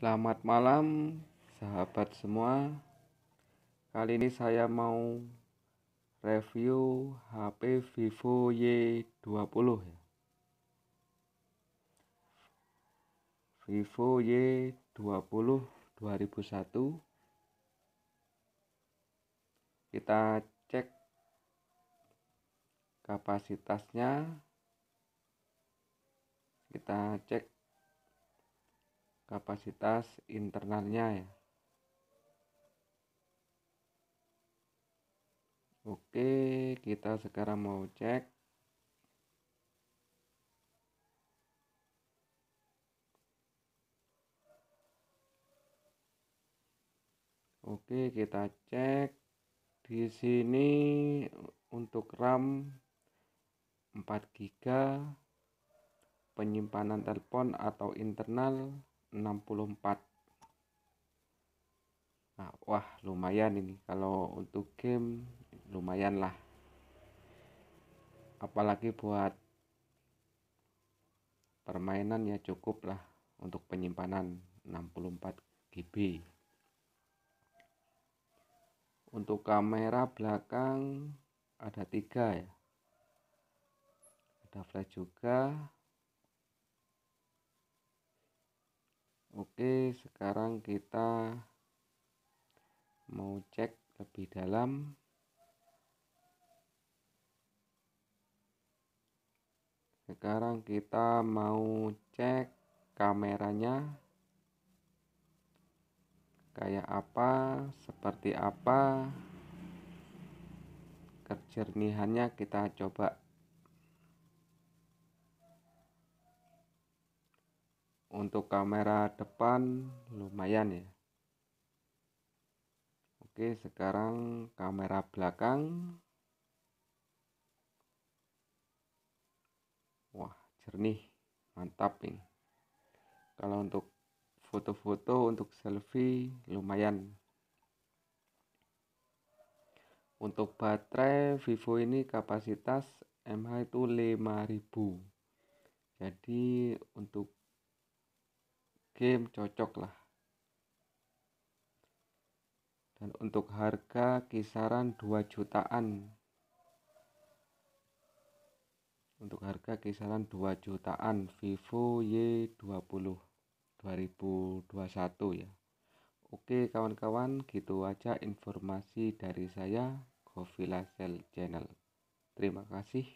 Selamat malam sahabat semua. Kali ini saya mau review HP Vivo Y20 ya. Vivo Y20 2001 Kita cek kapasitasnya. Kita cek kapasitas internalnya ya. Oke kita sekarang mau cek. Oke kita cek. Di sini untuk RAM 4 GB penyimpanan telepon atau internal 64 nah wah lumayan ini. Kalau untuk game lumayan lah. Apalagi buat permainan ya cukup lah untuk penyimpanan 64 GB untuk kamera belakang ada tiga ya. Ada flash juga Oke, sekarang kita mau cek lebih dalam. Sekarang kita mau cek kameranya kayak apa, seperti apa. Kejernihannya kita coba untuk kamera depan lumayan ya. Oke sekarang kamera belakang. Wah jernih. Mantap nih kalau untuk foto-foto untuk selfie lumayan. Untuk baterai Vivo ini kapasitas mAh itu 5000 jadi untuk game cocok lah. Dan untuk harga kisaran 2 jutaan. Untuk harga kisaran 2 jutaan Vivo Y20 2021 ya. Oke kawan-kawan gitu aja informasi dari saya Govila Cell Channel. Terima kasih